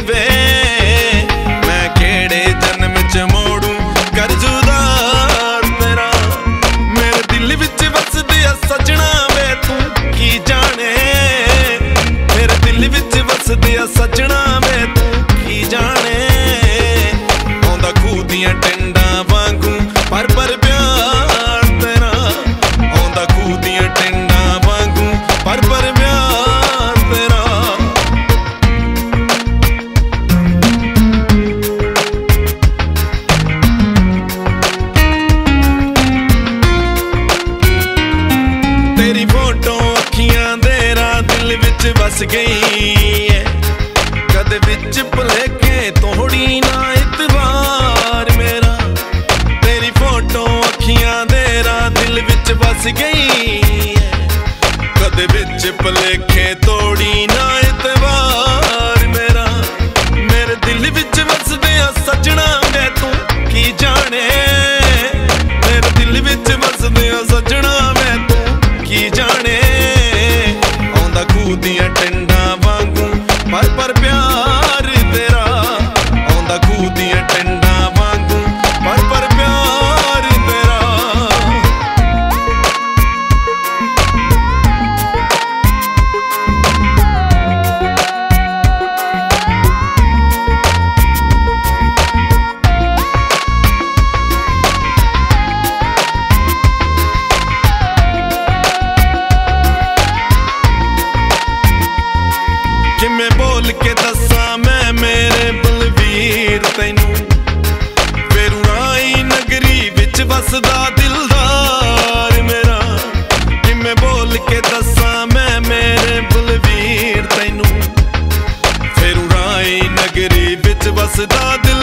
ਵੇ। ਮੈਂ ਕਿਹੜੇ ਜਨਮ ਚ ਮੋੜੂ? ਕਰ ਜੁਦਾਰ ਮੇਰੇ। ਦਿਲ ਵਿੱਚ ਵਸਦੇ ਆ ਸਜਣਾ ਵੇ। ਤੂੰ ਕੀ ਜਾਣੇ? ਮੇਰੇ ਦਿਲ ਵਿੱਚ ਵਸਦੇ ਆ ਸਜਣਾ ਵੇ। ਤੂੰ ਕੀ ਜਾਣੇ? ਆਉਂਦਾ ਖੂਦੀਆਂ once again. ਵਸਦਾ ਦਿਲਦਾਰ ਮੇਰਾ। ਕਿਵੇਂ ਬੋਲ ਕੇ ਦੱਸਾਂ ਮੈਂ ਮੇਰੇ ਬਲਵੀਰ ਤੈਨੂੰ। ਫੇਰੂ ਰਾਈ ਨਗਰੀ ਵਿੱਚ ਵਸਦਾ ਦਿਲ